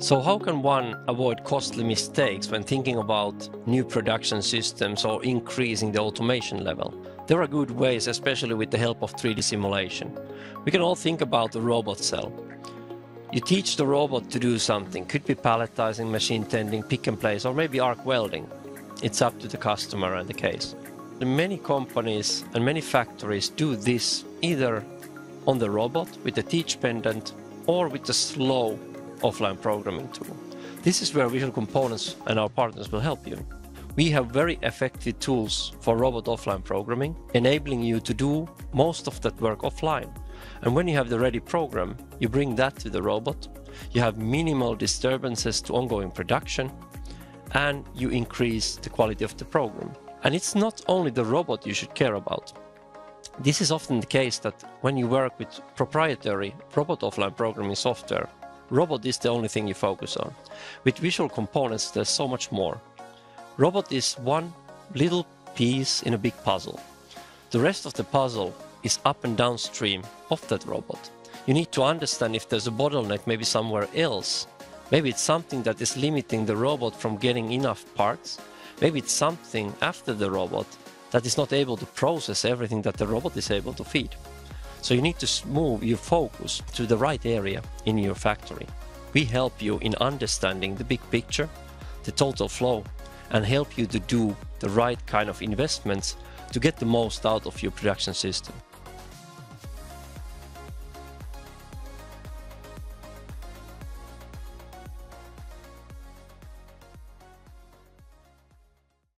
So, how can one avoid costly mistakes when thinking about new production systems or increasing the automation level? There are good ways, especially with the help of 3D simulation. We can all think about the robot cell. You teach the robot to do something, could be palletizing, machine tending, pick and place, or maybe arc welding. It's up to the customer and the case. Many companies and many factories do this either on the robot with the teach pendant or with the slow offline programming tool. This is where Visual Components and our partners will help you. We have very effective tools for robot offline programming, enabling you to do most of that work offline. And when you have the ready program, you bring that to the robot, you have minimal disturbances to ongoing production, and you increase the quality of the program. And it's not only the robot you should care about. This is often the case that when you work with proprietary robot offline programming software, Robot is the only thing you focus on. With visual components, there's so much more. Robot is one little piece in a big puzzle. The rest of the puzzle is up and downstream of that robot. You need to understand if there's a bottleneck maybe somewhere else. Maybe it's something that is limiting the robot from getting enough parts. Maybe it's something after the robot that is not able to process everything that the robot is able to feed. So you need to move your focus to the right area in your factory. We help you in understanding the big picture, the total flow, and help you to do the right kind of investments to get the most out of your production system.